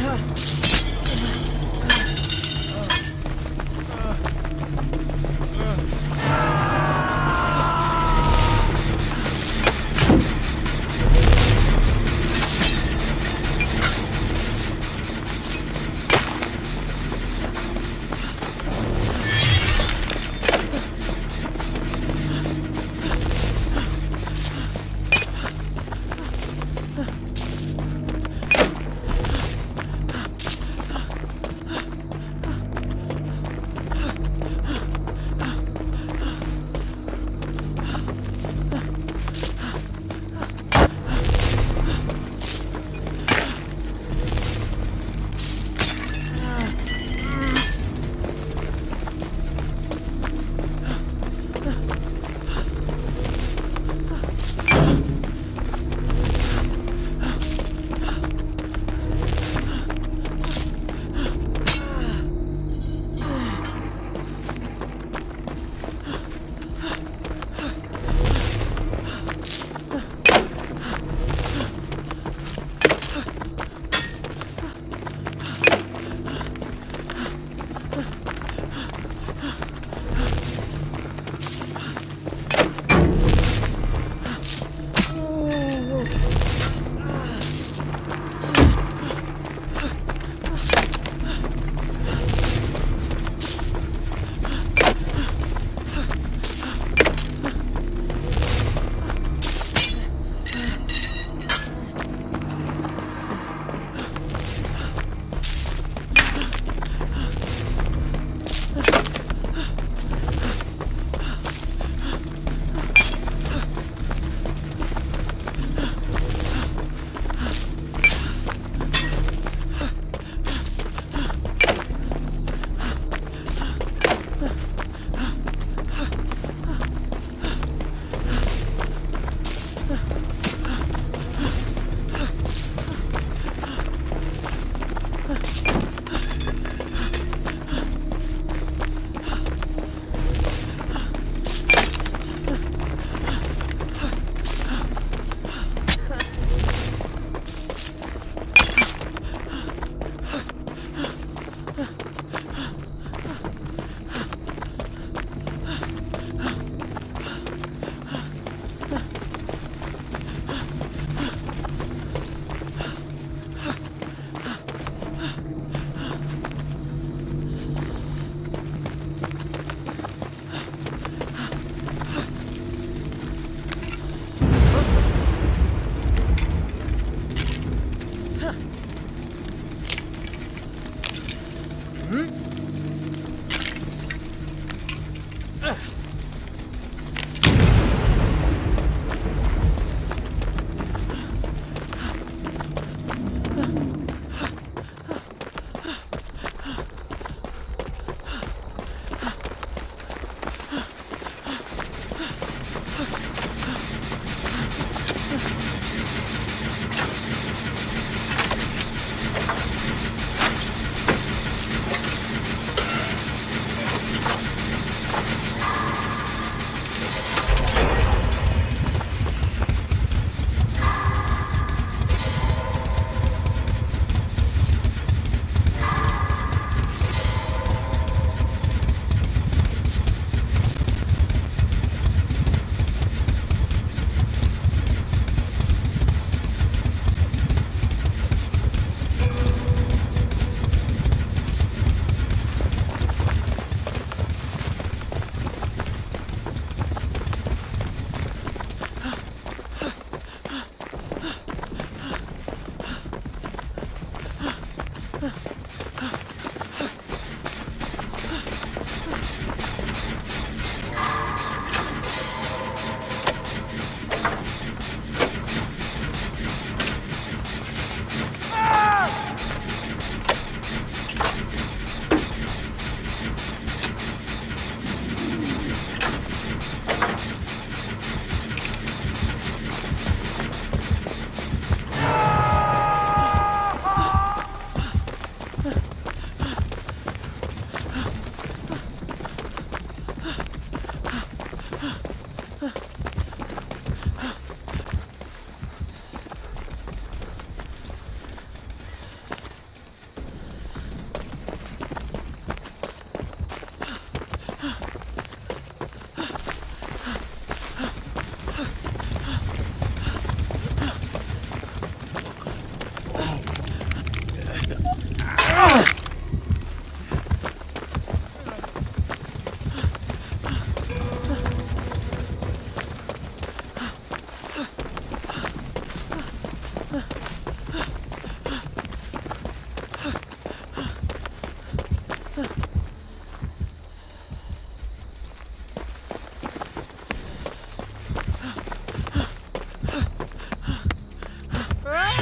ആ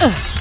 Ugh.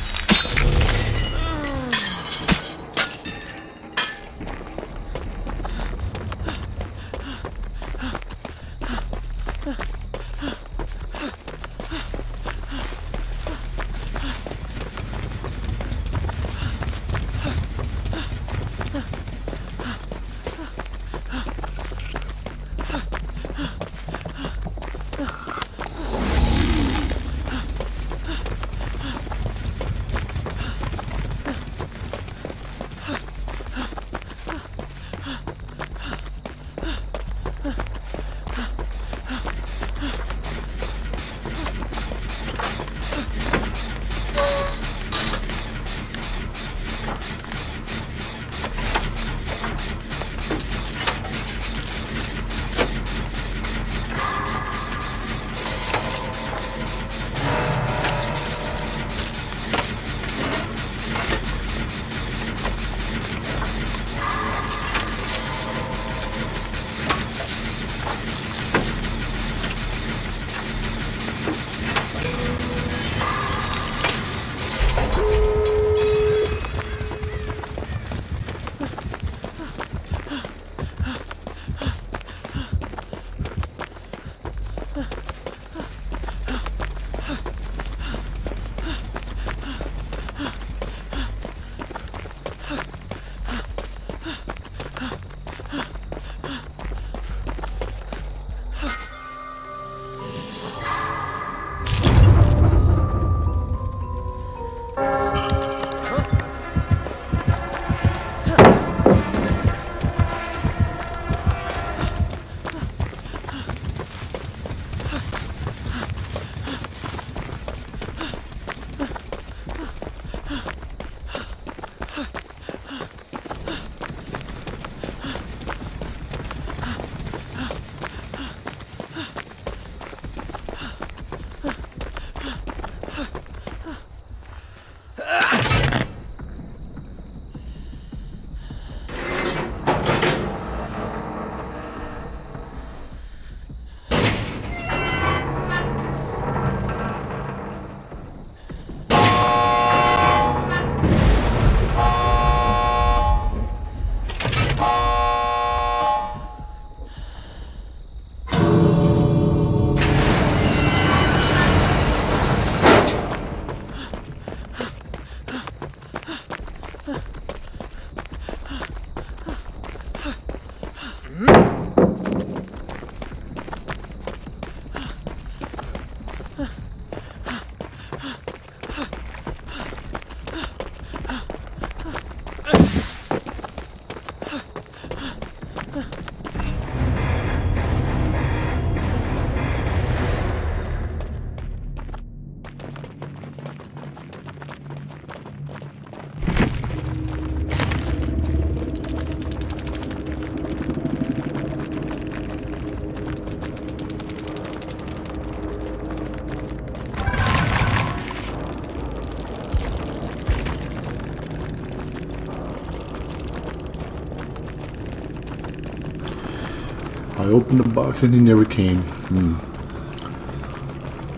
I opened the box and he never came. Hmm.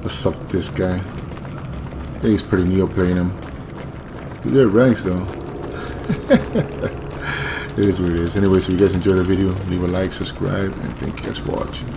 Up with this guy? I think he's pretty new playing him. He's at ranks though. it is what it is. Anyways, if you guys enjoyed the video, leave a like, subscribe, and thank you guys for watching.